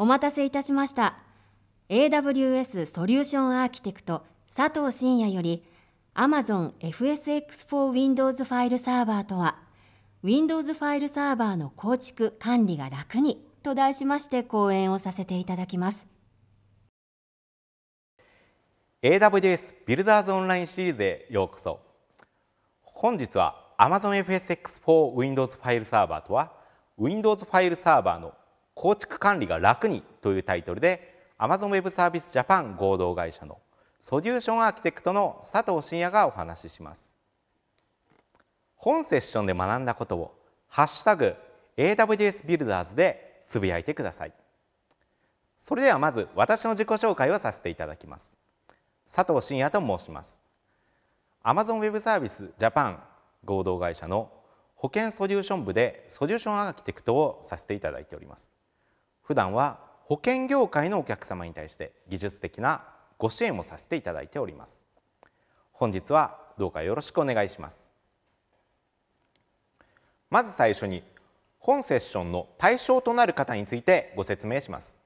お待たせいたしました。AWS ソリューションアーキテクト佐藤真也より Amazon FSX for Windows ファイルサーバーとは Windows ファイルサーバーの構築管理が楽にと題しまして講演をさせていただきます。AWS ビルダーズオンラインシリーズへようこそ。本日は Amazon FSX for Windows ファイルサーバーとは Windows ファイルサーバーの構築管理が楽にというタイトルで Amazon Web Service Japan 合同会社のソリューションアーキテクトの佐藤真也がお話しします。本セッションで学んだことをハッシュタグ AWS ビルダーズでつぶやいてください。それではまず私の自己紹介をさせていただきます。佐藤真也と申します。Amazon Web Service Japan 合同会社の保険ソリューション部でソリューションアーキテクトをさせていただいております。普段は保険業界のお客様に対して技術的なご支援をさせていただいております。本日はどうかよろしくお願いします。まず最初に本セッションの対象となる方についてご説明します。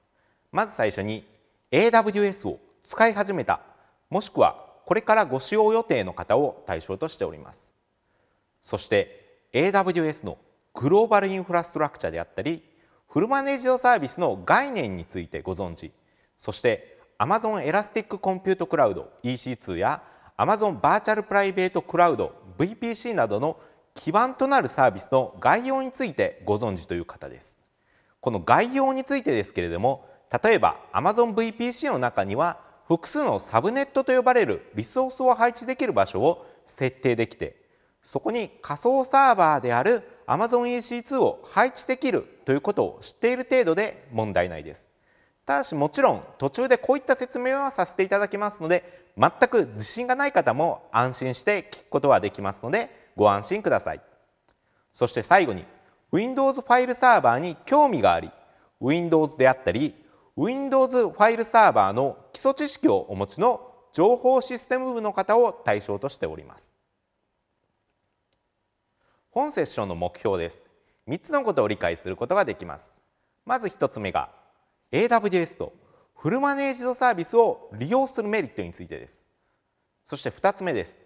まず最初に AWS を使い始めたもしくはこれからご使用予定の方を対象としております。そして AWS のグローバルインフラストラクチャであったりフルマネージドサービスの概念についてご存知。そして Amazon Elastic Compute Cloud EC2 や Amazon Virtual Private Cloud VPC などの基盤となるサービスの概要についてご存知という方です。この概要についてですけれども例えば Amazon VPC の中には複数のサブネットと呼ばれるリソースを配置できる場所を設定できてそこに仮想サーバーである Amazon EC2 を配置できるということを知っている程度で問題ないです。ただしもちろん途中でこういった説明はさせていただきますので全く自信がない方も安心して聞くことはできますのでご安心ください。そして最後に Windows ファイルサーバーに興味があり Windows であったり Windows ファイルサーバーの基礎知識をお持ちの情報システム部の方を対象としております。本セッションの目標です。3つのことを理解することができます。まず1つ目が AWS とフルマネージドサービスを利用するメリットについてです。そして2つ目です。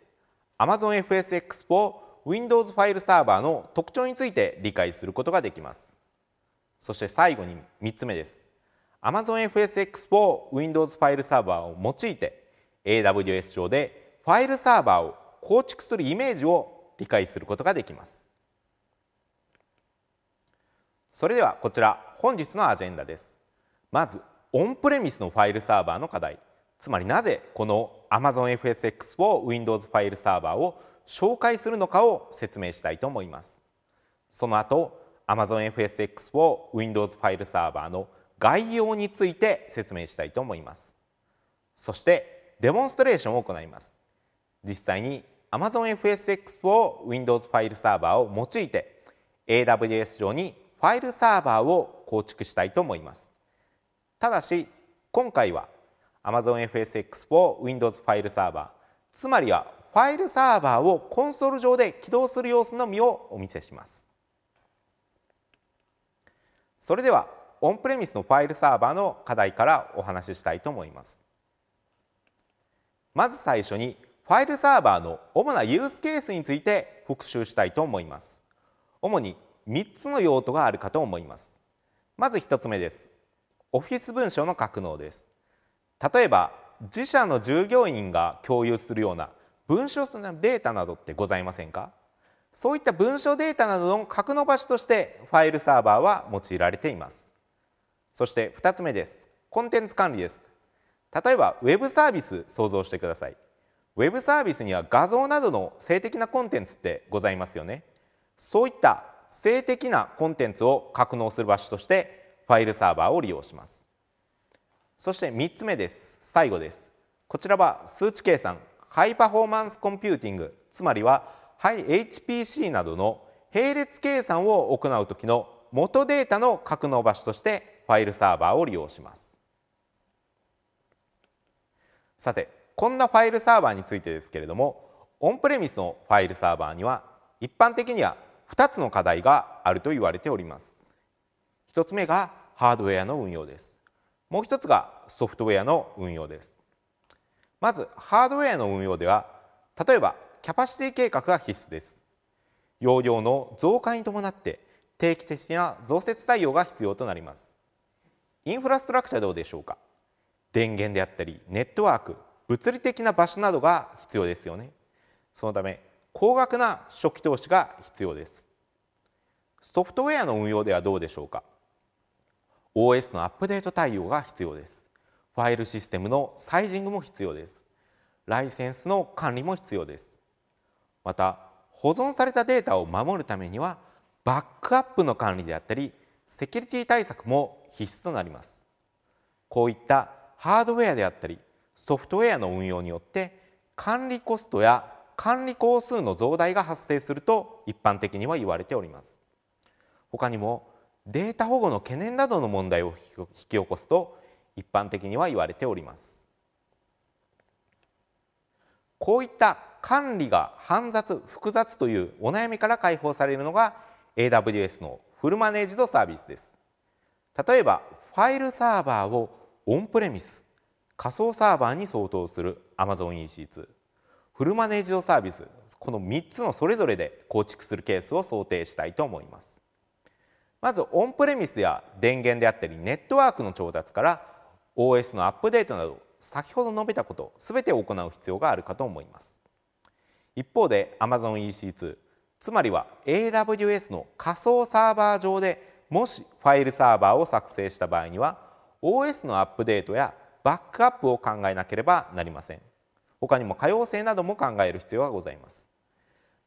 Amazon FSX 4 Windows ファイルサーバーの特徴について理解することができます。そして最後に3つ目です。Amazon FSX 4 Windows ファイルサーバーを用いて AWS 上でファイルサーバーを構築するイメージを理解することができます。それではこちら本日のアジェンダです。まずオンプレミスのファイルサーバーの課題。つまりなぜこの Amazon FSX を Windows ファイルサーバーを紹介するのかを説明したいと思います。その後 Amazon FSX を Windows ファイルサーバーの概要について説明したいと思います。そしてデモンストレーションを行います。実際に Amazon FSX を Windows ファイルサーバーを用いて AWS 上にファイルサーバーを構築したいと思います。ただし今回は Amazon FSX を Windows ファイルサーバーつまりはファイルサーバーをコンソール上で起動する様子のみをお見せします。それではオンプレミスのファイルサーバーの課題からお話ししたいと思います。まず最初にファイルサーバーの主なユースケースについて復習したいと思います。主に3つの用途があるかと思います。まず1つ目です。オフィス文書の格納です。例えば自社の従業員が共有するような文書データなどってございませんか？そういった文書データなどの格納場所としてファイルサーバーは用いられています。そして2つ目です。コンテンツ管理です。例えばウェブサービス想像してください。ウェブサービスには画像などの性的なコンテンツってございますよね。そういった静的なコンテンツを格納する場所としてファイルサーバーを利用します。そして3つ目です。最後です。こちらは数値計算ハイパフォーマンスコンピューティングつまりはハイ HPC などの並列計算を行う時の元データの格納場所としてファイルサーバーを利用します。さてこんなファイルサーバーについてですけれどもオンプレミスのファイルサーバーには一般的には2つの課題があると言われております。1つ目がハードウェアの運用です。もう一つがソフトウェアの運用です。まずハードウェアの運用では例えばキャパシティ計画が必須です。容量の増加に伴って定期的な増設対応が必要となります。インフラストラクチャーどうでしょうか？電源であったりネットワーク。物理的な場所などが必要ですよね。そのため高額な初期投資が必要です。ソフトウェアの運用ではどうでしょうか？OS のアップデート対応が必要です。ファイルシステムのサイジングも必要です。ライセンスの管理も必要です。また保存されたデータを守るためにはバックアップの管理であったりセキュリティ対策も必須となります。こういったハードウェアであったりソフトウェアの運用によって管理コストや管理工数の増大が発生すると一般的には言われております。他にもデータ保護の懸念などの問題を引き起こすと一般的には言われております。こういった管理が煩雑複雑というお悩みから解放されるのが AWS のフルマネージドサービスです。例えばファイルサーバーをオンプレミス仮想サーバーに相当する Amazon EC2 フルマネージドサービス。この3つのそれぞれで構築するケースを想定したいと思います。まずオンプレミスや電源であったりネットワークの調達から OS のアップデートなど先ほど述べたことすべてを行う必要があるかと思います。一方で Amazon EC2 つまりは AWS の仮想サーバー上でもしファイルサーバーを作成した場合には OS のアップデートやバックアップを考えなければなりません。他にも可用性なども考える必要がございます。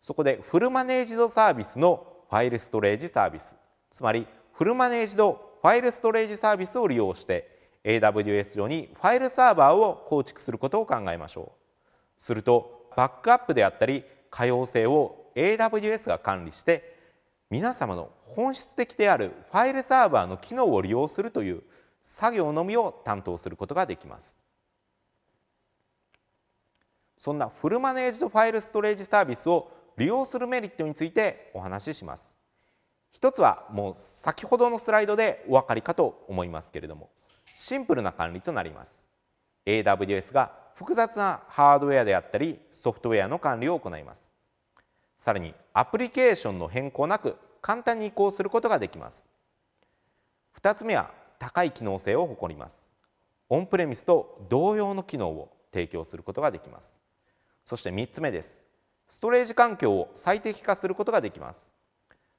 そこでフルマネージドサービスのファイルストレージサービス。つまりフルマネージドファイルストレージサービスを利用して AWS 上にファイルサーバーを構築することを考えましょう。するとバックアップであったり可用性を AWS が管理して皆様の本質的であるファイルサーバーの機能を利用するという作業のみを担当することができます。そんなフルマネージドファイルストレージサービスを利用するメリットについてお話しします。一つはもう先ほどのスライドでお分かりかと思いますけれどもシンプルな管理となります。AWS が複雑なハードウェアであったりソフトウェアの管理を行います。さらにアプリケーションの変更なく簡単に移行することができます。2つ目は高い機能性を誇ります。オンプレミスと同様の機能を提供することができます。そして3つ目です。ストレージ環境を最適化することができます。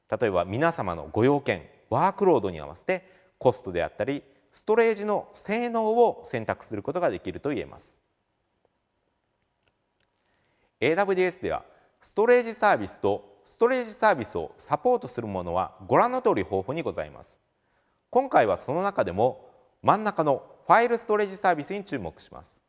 例えば皆様のご要件ワークロードに合わせてコストであったりストレージの性能を選択することができると言えます。AWS ではストレージサービスとストレージサービスをサポートするものはご覧の通り豊富にございます。今回はその中でも真ん中のファイルストレージサービスに注目します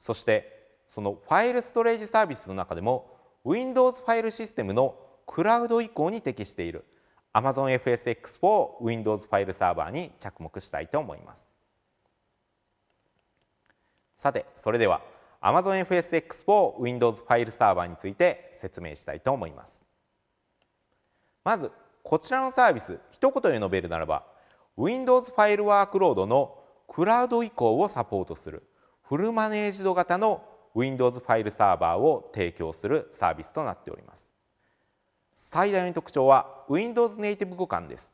そしてそのファイルストレージサービスの中でも Windows ファイルシステムのクラウド移行に適している Amazon FSX 4 Windows ファイルサーバーに着目したいと思います。さて、それでは Amazon FSX 4 Windows ファイルサーバーについて説明したいと思います。まず、こちらのサービス、一言で述べるならば、Windows ファイルワークロードのクラウド移行をサポートするフルマネージド型の Windows ファイルサーバーを提供するサービスとなっております。最大の特徴は Windows ネイティブ互換です。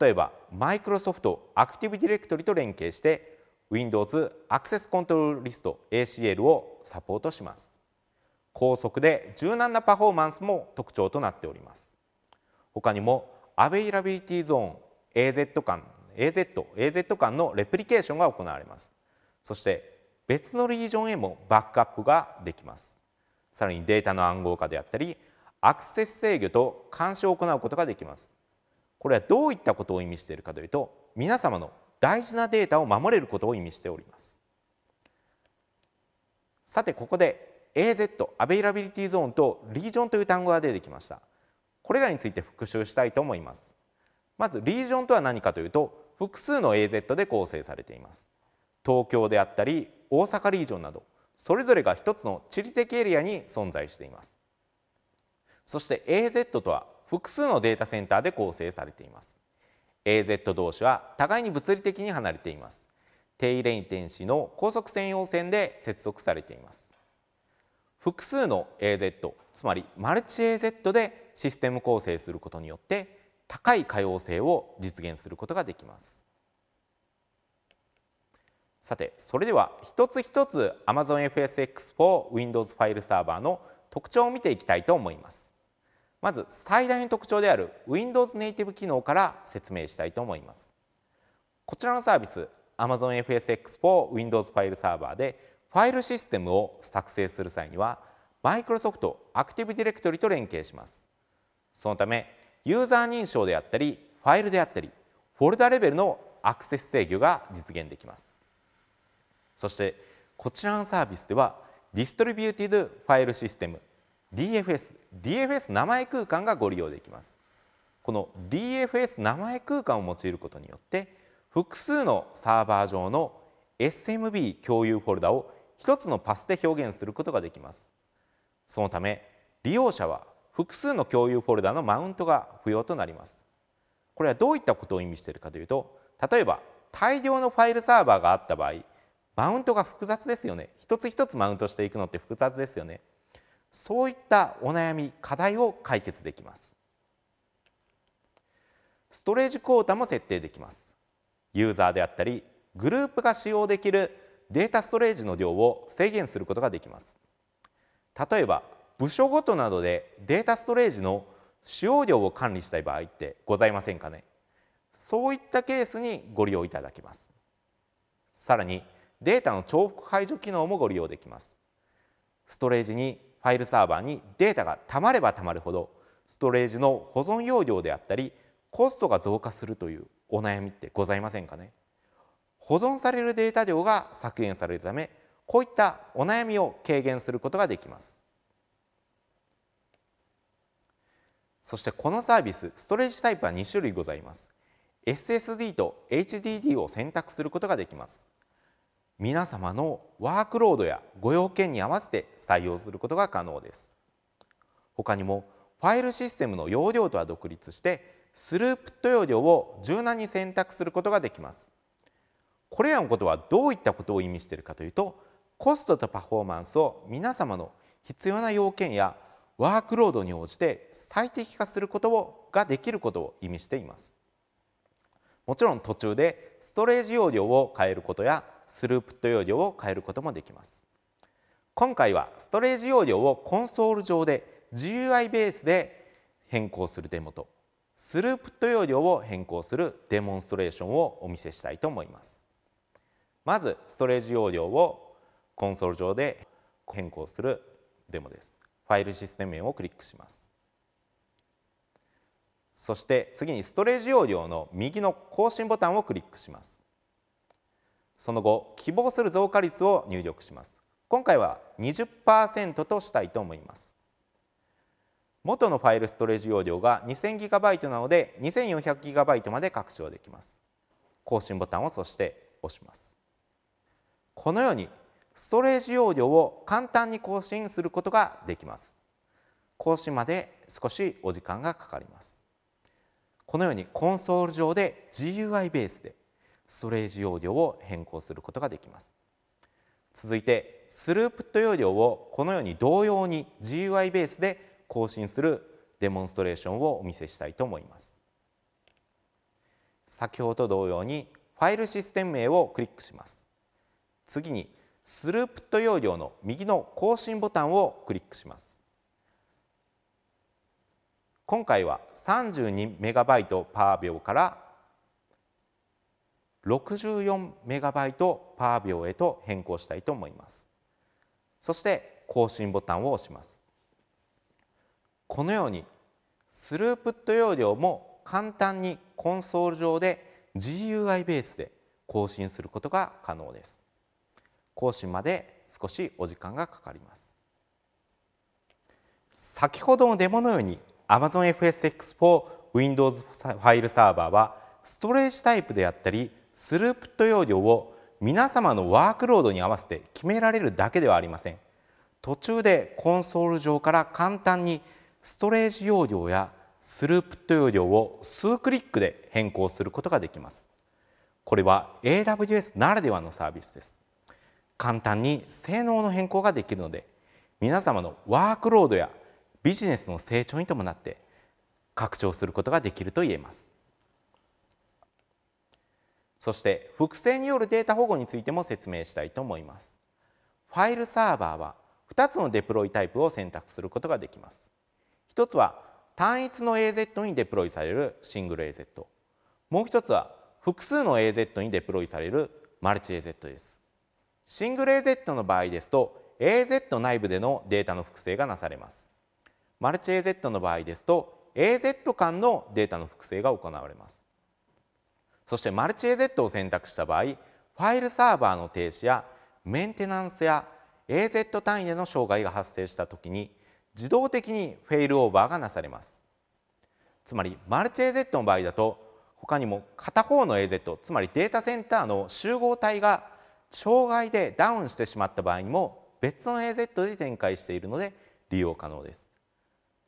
例えば、Microsoft Active Directory と連携して Windows Access Control List ACL をサポートします。高速で柔軟なパフォーマンスも特徴となっております。他にも Availability Zone AZ 間 AZ、AZ 間のレプリケーションが行われます。そして別のリージョンへもバックアップができます。さらにデータの暗号化であったりアクセス制御と監視を行うことができます。これはどういったことを意味しているかというと皆様の大事なデータを守れることを意味しております。さてここで AZ Availability Zone とリージョンという単語が出てきました。これらについて復習したいと思います。まずリージョンとは何かというと複数の AZ で構成されています。東京であったり大阪リージョンなどそれぞれが一つの地理的エリアに存在しています。そして AZ とは複数のデータセンターで構成されています AZ 同士は互いに物理的に離れています低レイテンシの高速専用線で接続されています複数の AZ つまりマルチ AZ でシステム構成することによって高い可用性を実現することができます。さてそれでは一つ一つ Amazon FSX for Windows ファイルサーバーの特徴を見ていきたいと思います。まず最大の特徴である Windows ネイティブ機能から説明したいと思います。こちらのサービス Amazon FSX for Windows ファイルサーバーでファイルシステムを作成する際には Microsoft Active Directory と連携します。そのためユーザー認証であったりファイルであったりフォルダレベルのアクセス制御が実現できます。そしてこちらのサービスでは Distributed File System DFS DFS 名前空間がご利用できます。この DFS 名前空間を用いることによって複数のサーバー上の SMB 共有フォルダを一つのパスで表現することができます。そのため利用者は複数の共有フォルダのマウントが不要となります。これはどういったことを意味しているかというと例えば大量のファイルサーバーがあった場合マウントが複雑ですよね。一つ一つマウントしていくのって複雑ですよね。そういったお悩み課題を解決できます。ストレージクォータも設定できます。ユーザーであったりグループが使用できるデータストレージの量を制限することができます。例えば部署ごとなどでデータストレージの使用量を管理したい場合ってございませんかね？そういったケースにご利用いただけます。さらにデータの重複排除機能もご利用できます。ストレージにファイルサーバーにデータがたまればたまるほどストレージの保存容量であったりコストが増加するというお悩みってございませんかね？保存されるデータ量が削減されるためこういったお悩みを軽減することができます。そしてこのサービスストレージタイプは2種類ございます。SSD と HDD を選択することができます。皆様のワークロードやご用件に合わせて採用することが可能です。他にもファイルシステムの容量とは独立してスループット容量を柔軟に選択することができます。これらのことはどういったことを意味しているかというとコストとパフォーマンスを皆様の必要な要件やワークロードに応じて最適化することをができることを意味しています。もちろん途中でストレージ容量を変えることやスループット容量を変えることもできます。今回はストレージ容量をコンソール上で GUI ベースで変更するデモとスループット容量を変更するデモンストレーションをお見せしたいと思います。まずストレージ容量をコンソール上で変更するデモです。ファイルシステム面をクリックします。そして次にストレージ容量の右の更新ボタンをクリックします。その後希望する増加率を入力します。今回は20%としたいと思います。元のファイルストレージ容量が 2000GB なので 2400GB まで拡張できます。更新ボタンをそして押します。このようにストレージ容量を簡単に更新することができます。更新まで少しお時間がかかります。このようにコンソール上で GUI ベースでストレージ容量を変更することができます。続いてスループット容量をこのように同様に GUI ベースで更新するデモンストレーションをお見せしたいと思います。先ほど同様にファイルシステム名をクリックします。次にスループット容量の右の更新ボタンをクリックします。今回は 32MB パー秒から64メガバイトパー秒へと変更したいと思います。そして更新ボタンを押します。このようにスループット容量も簡単にコンソール上で GUI ベースで更新することが可能です。更新まで少しお時間がかかります。先ほどのデモのように Amazon FSX for Windows ファイルサーバーはストレージタイプであったりスループット容量を皆様のワークロードに合わせて決められるだけではありません。途中でコンソール上から簡単にストレージ容量やスループット容量を数クリックで変更することができます。これは AWS ならではのサービスです。簡単に性能の変更ができるので皆様のワークロードやビジネスの成長に伴って拡張することができると言えます。そして複製によるデータ保護についても説明したいと思います。ファイルサーバーは2つのデプロイタイプを選択することができます。一つは単一の AZ にデプロイされるシングル AZ もう一つは複数の AZ にデプロイされるマルチ AZ です。シングル AZ の場合ですと AZ 内部でのデータの複製がなされます。マルチ AZ の場合ですと AZ 間のデータの複製が行われます。そしてマルチ AZ を選択した場合ファイルサーバーの停止やメンテナンスや AZ 単位での障害が発生したときに自動的にフェイルオーバーがなされます。つまりマルチ AZ の場合だと他にも片方の AZ つまりデータセンターの集合体が障害でダウンしてしまった場合にも別の AZ で展開しているので利用可能です。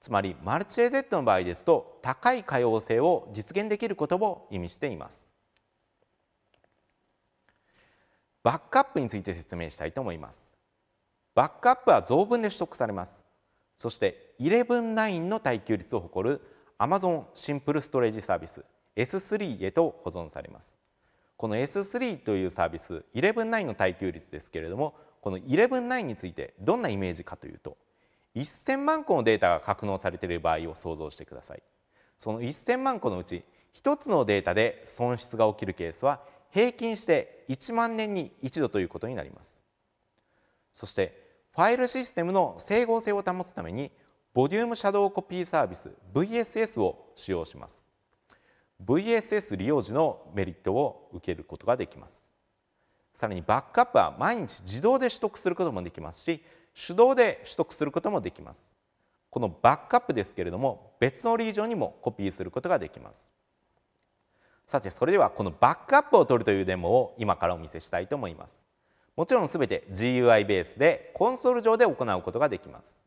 つまりマルチ AZ の場合ですと高い可用性を実現できることを意味しています。バックアップについて説明したいと思います。バックアップは増分で取得されます。そして11.9の耐久率を誇る Amazon シンプルストレージサービス S3 へと保存されます。この S3 というサービス11.9の耐久率ですけれどもこの11.9についてどんなイメージかというと1000万個のデータが格納されている場合を想像してください。その1000万個のうち1つのデータで損失が起きるケースは平均して1万年に1度ということになります。そしてファイルシステムの整合性を保つためにボリュームシャドウコピーサービス VSS を使用します。VSS 利用時のメリットを受けることができます。さらにバックアップは毎日自動で取得することもできますし手動で取得することもできます。このバックアップですけれども別のリージョンにもコピーすることができます。さてそれではこのバックアップを取るというデモを今からお見せしたいと思います。もちろんすべて GUI ベースでコンソール上で行うことができます。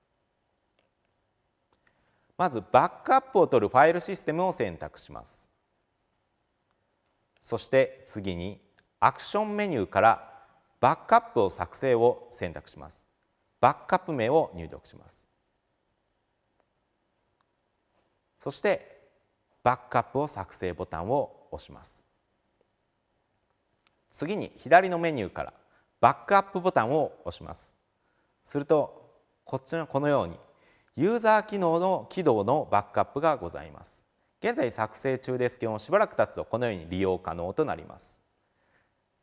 まずバックアップを取るファイルシステムを選択します。そして次にアクションメニューからバックアップを作成を選択します。バックアップ名を入力します。そしてバックアップを作成ボタンを押します。次に左のメニューからバックアップボタンを押します。するとこっちのこのようにユーザー機能の起動のバックアップがございます。現在作成中です。けどもしばらく経つとこのように利用可能となります。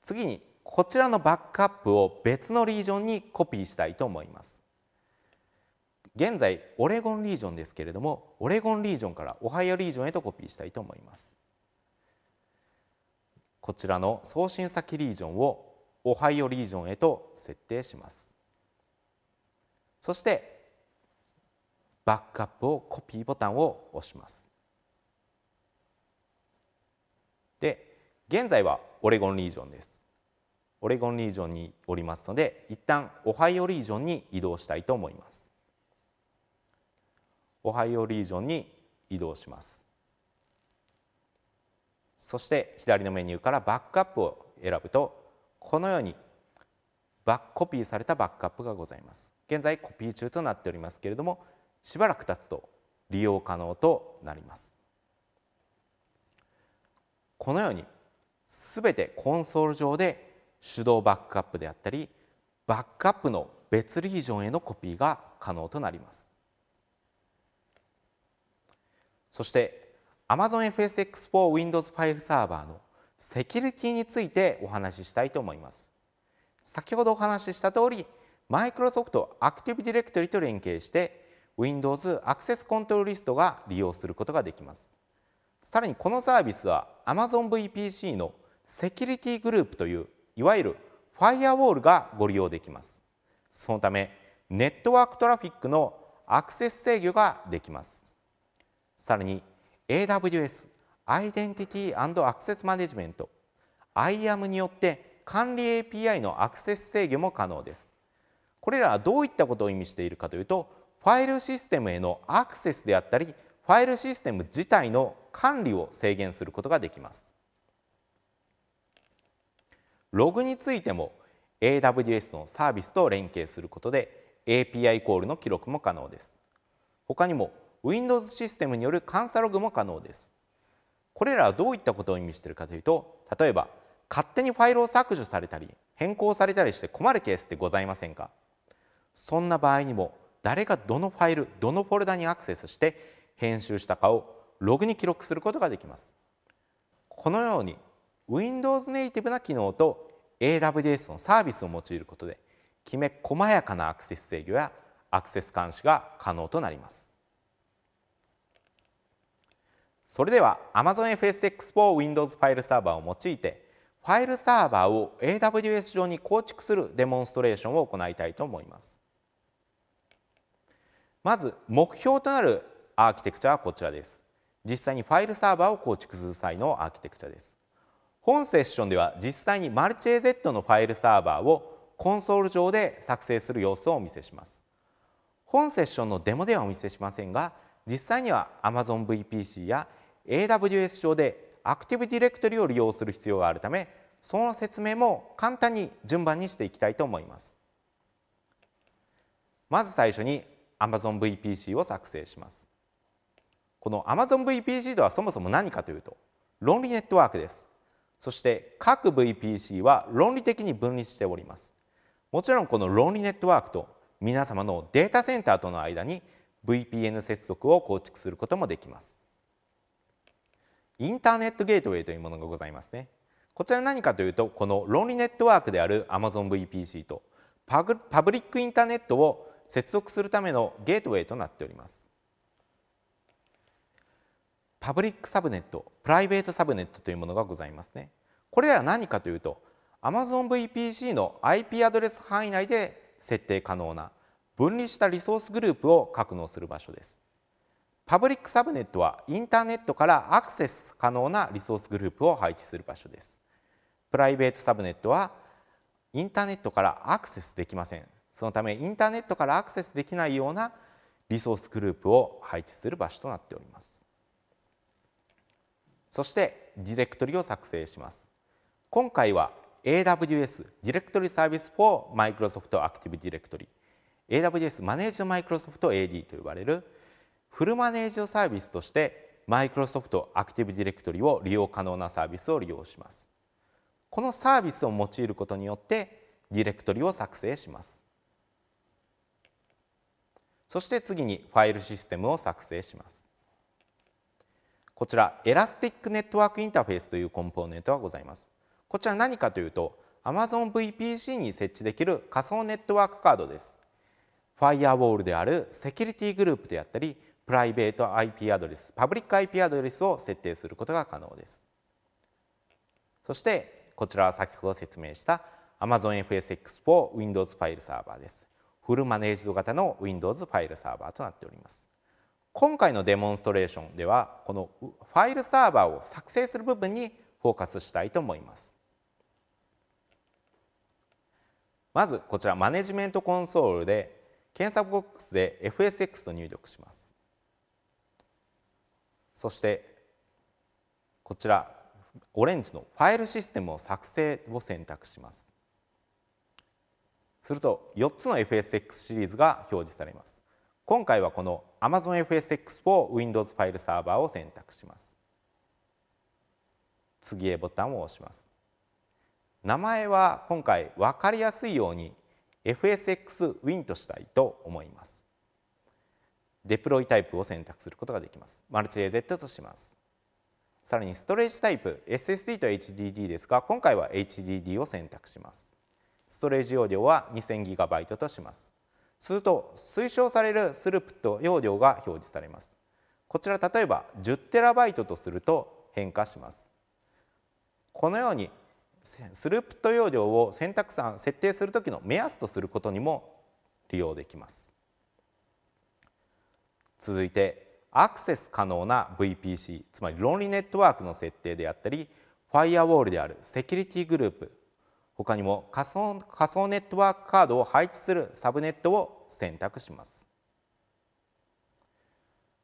次にこちらのバックアップを別のリージョンにコピーしたいと思います。現在オレゴンリージョンですけれどもオレゴンリージョンからオハイオリージョンへとコピーしたいと思います。こちらの送信先リージョンをオハイオリージョンへと設定します。そしてバックアップをコピーボタンを押します。で現在はオレゴンリージョンです。オレゴンリージョンにおりますので一旦オハイオリージョンに移動したいと思います。オハイオリージョンに移動します。そして左のメニューからバックアップを選ぶとこのようにバッコピーされたバックアップがございます。現在コピー中となっておりますけれどもしばらく経つと利用可能となります。このようにすべてコンソール上で手動バックアップであったりバックアップの別リージョンへのコピーが可能となります。そして Amazon FSX4 Windows ファイルサーバーのセキュリティについてお話ししたいと思います。先ほどお話しした通りマイクロソフト Active Directory と連携して Windows アクセスコントロールリストが利用することができます。さらにこのサービスは Amazon VPC のセキュリティグループといういわゆるファイアウォールがご利用できます。そのためネットワークトラフィックのアクセス制御ができます。さらに AWS アイデンティティアクセスマネジメント IAM によって管理 API のアクセス制御も可能です。これらはどういったことを意味しているかというとファイルシステムへのアクセスであったりファイルシステム自体の管理を制限することができます。ログについても AWS のサービスと連携することで API コールの記録も可能です。他にも Windows システムによる監査ログも可能です。これらはどういったことを意味しているかというと例えば勝手にファイルを削除されたり変更されたりして困るケースってございませんか？そんな場合にも誰がどのファイルどのフォルダにアクセスして編集したかをログに記録することができます。このように Windows ネイティブな機能と AWS のサービスを用いることできめ細やかなアクセス制御やアクセス監視が可能となります。それでは Amazon FSX4 Windows ファイルサーバーを用いてファイルサーバーを AWS 上に構築するデモンストレーションを行いたいと思います。まず目標となるアーキテクチャはこちらです。実際にファイルサーバーを構築する際のアーキテクチャです。本セッションでは実際にマルチ AZ のファイルサーバーをコンソール上で作成する様子をお見せします。本セッションのデモではお見せしませんが実際には Amazon VPC や AWS 上でアクティブディレクトリを利用する必要があるためその説明も簡単に順番にしていきたいと思います。まず最初に Amazon VPC を作成します。この Amazon VPC とはそもそも何かというと論理ネットワークです。そして各 VPC は論理的に分離しております。もちろんこの論理ネットワークと皆様のデータセンターとの間に VPN 接続を構築することもできます。インターネットゲートウェイというものがございますね。こちら何かというとこの論理ネットワークである Amazon VPC とパブリックインターネットを接続するためのゲートウェイとなっております。パブリックサブネットプライベートサブネットというものがございますね。これらは何かというと Amazon VPC の IP アドレス範囲内で設定可能な分離したリソースグループを格納する場所です。パブリックサブネットはインターネットからアクセス可能なリソースグループを配置する場所です。プライベートサブネットはインターネットからアクセスできません。そのためインターネットからアクセスできないようなリソースグループを配置する場所となっております。そしてディレクトリを作成します。今回は AWS ディレクトリサービス for Microsoft Active Directory AWS マネージドマイクロソフト AD と呼ばれるフルマネージドサービスとしてマイクロソフトアクティブディレクトリを利用可能なサービスを利用します。このサービスを用いることによってディレクトリを作成します。そして次にファイルシステムを作成します。こちら Elastic Network Interface というコンポーネントがございます。こちら何かというと Amazon VPC に設置できる仮想ネットワークカードです。ファイアウォールであるセキュリティグループであったりプライベート IP アドレスパブリック IP アドレスを設定することが可能です。そしてこちらは先ほど説明した Amazon FSX for Windows ファイルサーバーです。フルマネージド型の Windows ファイルサーバーとなっております。今回のデモンストレーションではこのファイルサーバーを作成する部分にフォーカスしたいと思います。まずこちらマネジメントコンソールで検索ボックスで FSX と入力しますそしてこちらオレンジのファイルシステムを作成を選択します。すると4つの FSX シリーズが表示されます。今回はこの Amazon FSX for Windows ファイルサーバーを選択します。次へボタンを押します。名前は今回分かりやすいように FSX Win としたいと思います。デプロイタイプを選択することができます。マルチ AZ とします。さらにストレージタイプ SSD と HDD ですが今回は HDD を選択します。ストレージ容量は 2000GB とします。すると推奨されるスループット容量が表示されます。こちら例えば 10TB とすると変化します。このようにスループット容量を選択算設定するときの目安とすることにも利用できます。続いてアクセス可能な VPC つまり論理ネットワークの設定であったりファイアウォールであるセキュリティグループ他にも仮想仮想ネットワークカードを配置するサブネットを選択します。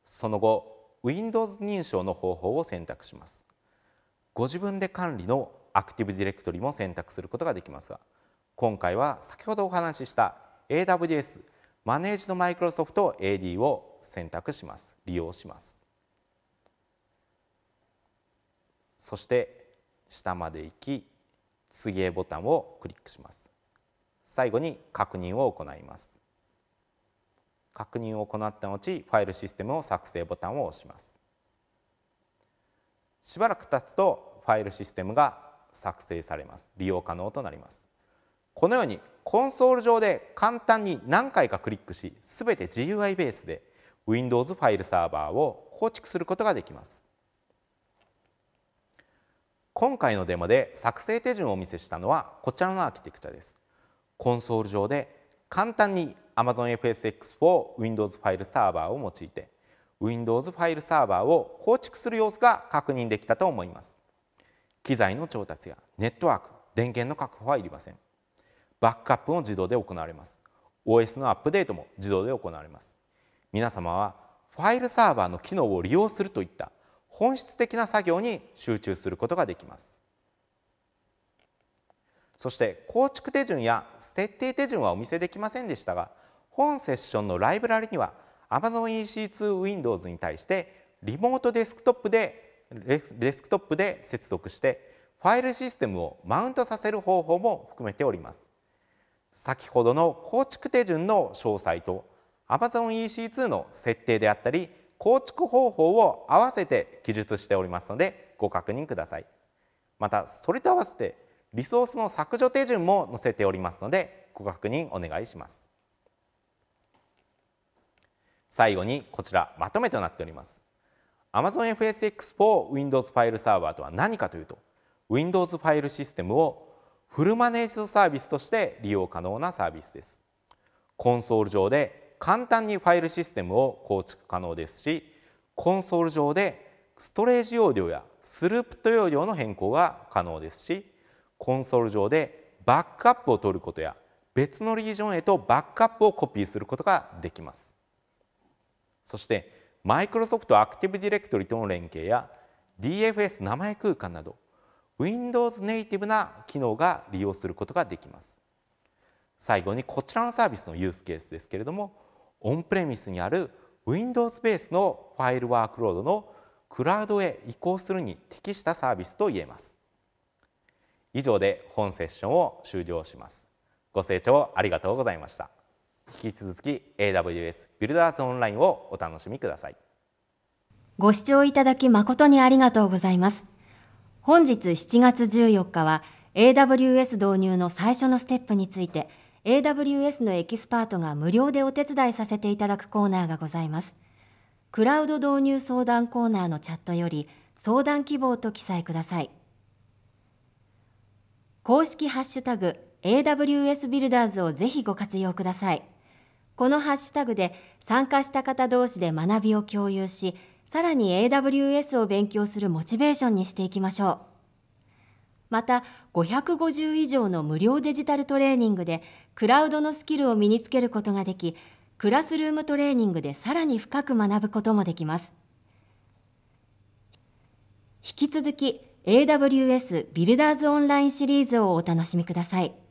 その後 Windows 認証の方法を選択します。ご自分で管理のアクティブディレクトリも選択することができますが今回は先ほどお話しした AWS マネージドマイクロソフト AD を選択します。利用します。そして下まで行き次へボタンをクリックします。最後に確認を行います。確認を行った後ファイルシステムを作成ボタンを押します。しばらく経つとファイルシステムが作成されます。利用可能となります。このようにコンソール上で簡単に何回かクリックしすべて GUI ベースで Windows ファイルサーバーを構築することができます。今回のデモで作成手順をお見せしたのはこちらのアーキテクチャです。コンソール上で簡単に Amazon FSX4 Windows ファイルサーバーを用いて Windows ファイルサーバーを構築する様子が確認できたと思います。機材の調達やネットワーク、電源の確保はいりません。バックアップも自動で行われます。OS のアップデートも自動で行われます。皆様はファイルサーバーの機能を利用するといった本質的な作業に集中することができます。そして構築手順や設定手順はお見せできませんでしたが本セッションのライブラリには Amazon EC2 Windows に対してリモートデスクトップでデスクトップで接続してファイルシステムをマウントさせる方法も含めております。先ほどの構築手順の詳細と Amazon EC2 の設定であったり構築方法を合わせて記述しておりますのでご確認ください。またそれと合わせてリソースの削除手順も載せておりますのでご確認お願いします。最後にこちらまとめとなっております。Amazon FSX4 Windows ファイルサーバーとは何かというと Windows ファイルシステムをフルマネージドサービスとして利用可能なサービスです。コンソール上で簡単にファイルシステムを構築可能ですしコンソール上でストレージ容量やスループット容量の変更が可能ですしコンソール上でバックアップを取ることや別のリージョンへとバックアップをコピーすることができます。そしてマイクロソフトアクティブディレクトリとの連携や DFS 名前空間など Windows ネイティブな機能が利用することができます。最後にこちらのサービスのユースケースですけれどもオンプレミスにある Windows ベースのファイルワークロードのクラウドへ移行するに適したサービスと言えます。以上で本セッションを終了します。ご清聴ありがとうございました。引き続き AWS ビルダーズオンラインをお楽しみください。ご視聴いただき誠にありがとうございます。本日7月14日は AWS 導入の最初のステップについて AWS のエキスパートが無料でお手伝いさせていただくコーナーがございます。クラウド導入相談コーナーのチャットより相談希望と記載ください。公式ハッシュタグ AWS ビルダーズをぜひご活用ください。このハッシュタグで参加した方同士で学びを共有し、さらに AWS を勉強するモチベーションにしていきましょう。また550以上の無料デジタルトレーニングでクラウドのスキルを身につけることができクラスルームトレーニングでさらに深く学ぶこともできます。引き続き AWS ビルダーズオンラインシリーズをお楽しみください。